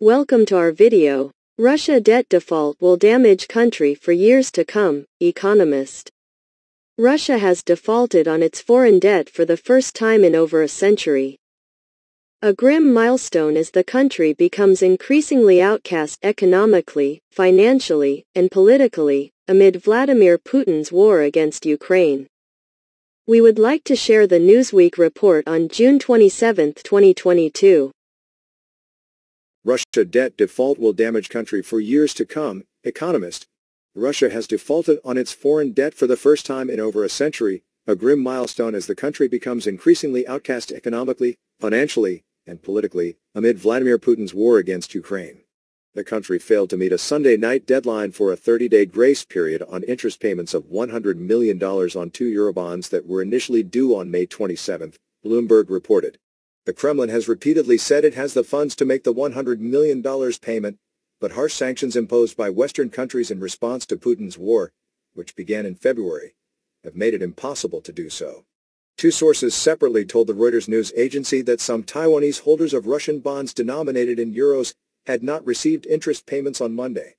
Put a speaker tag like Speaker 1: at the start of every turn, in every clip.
Speaker 1: Welcome to our video. Russia debt default will damage country for years to come, Economist. Russia has defaulted on its foreign debt for the first time in over a century. A grim milestone as the country becomes increasingly outcast economically, financially, and politically, amid Vladimir Putin's war against Ukraine. We would like to share the Newsweek report on June 27, 2022.
Speaker 2: Russia debt default will damage country for years to come, Economist. Russia has defaulted on its foreign debt for the first time in over a century, a grim milestone as the country becomes increasingly outcast economically, financially, and politically, amid Vladimir Putin's war against Ukraine. The country failed to meet a Sunday night deadline for a 30-day grace period on interest payments of $100 million on two Eurobonds that were initially due on May 27, Bloomberg reported. The Kremlin has repeatedly said it has the funds to make the $100 million payment, but harsh sanctions imposed by Western countries in response to Putin's war, which began in February, have made it impossible to do so. Two sources separately told the Reuters news agency that some Taiwanese holders of Russian bonds denominated in euros had not received interest payments on Monday.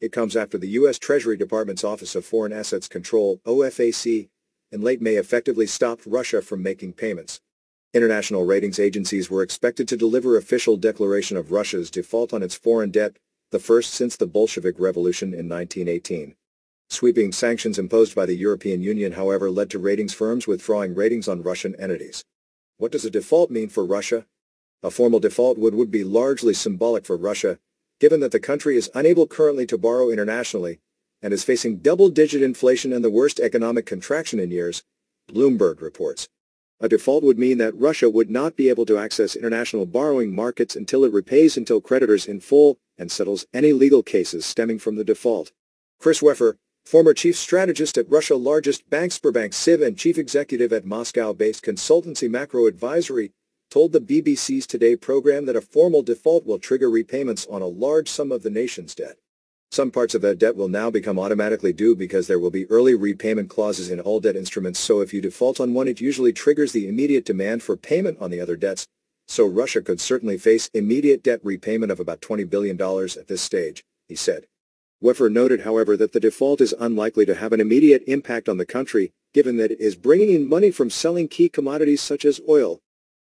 Speaker 2: It comes after the U.S. Treasury Department's Office of Foreign Assets Control, OFAC, in late May effectively stopped Russia from making payments. International ratings agencies were expected to deliver official declaration of Russia's default on its foreign debt, the first since the Bolshevik Revolution in 1918. Sweeping sanctions imposed by the European Union however led to ratings firms withdrawing ratings on Russian entities. What does a default mean for Russia? A formal default would, would be largely symbolic for Russia, given that the country is unable currently to borrow internationally and is facing double-digit inflation and the worst economic contraction in years, Bloomberg reports. A default would mean that Russia would not be able to access international borrowing markets until it repays until creditors in full and settles any legal cases stemming from the default. Chris Weafer, former chief strategist at Russia's largest bank Sberbank CIB and chief executive at Moscow-based consultancy Macro Advisory, told the BBC's Today program that a formal default will trigger repayments on a large sum of the nation's debt. Some parts of that debt will now become automatically due because there will be early repayment clauses in all debt instruments so if you default on one it usually triggers the immediate demand for payment on the other debts, so Russia could certainly face immediate debt repayment of about $20 billion at this stage, he said. Weafer noted however that the default is unlikely to have an immediate impact on the country, given that it is bringing in money from selling key commodities such as oil.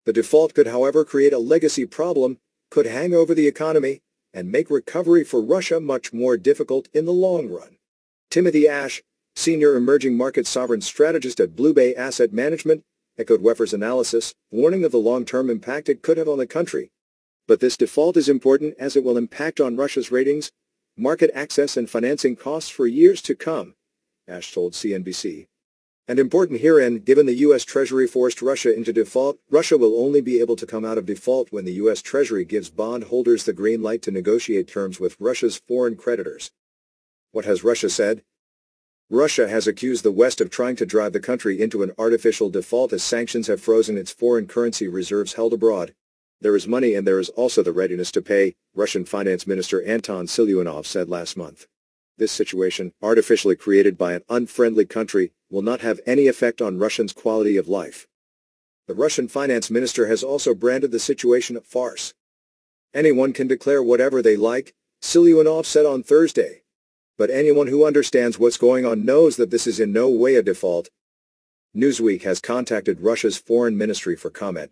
Speaker 2: The default could however create a legacy problem, could hang over the economy, and make recovery for Russia much more difficult in the long run. Timothy Ash, senior emerging market sovereign strategist at Blue Bay Asset Management, echoed Weafer's analysis, warning of the long-term impact it could have on the country. But this default is important as it will impact on Russia's ratings, market access and financing costs for years to come, Ash told CNBC. And important herein, given the U.S. Treasury forced Russia into default, Russia will only be able to come out of default when the U.S. Treasury gives bondholders the green light to negotiate terms with Russia's foreign creditors. What has Russia said? Russia has accused the West of trying to drive the country into an artificial default as sanctions have frozen its foreign currency reserves held abroad. There is money and there is also the readiness to pay, Russian Finance Minister Anton Siluanov said last month. This situation, artificially created by an unfriendly country, will not have any effect on Russians' quality of life. The Russian finance minister has also branded the situation a farce. Anyone can declare whatever they like, Siluanov said on Thursday. But anyone who understands what's going on knows that this is in no way a default. Newsweek has contacted Russia's foreign ministry for comment.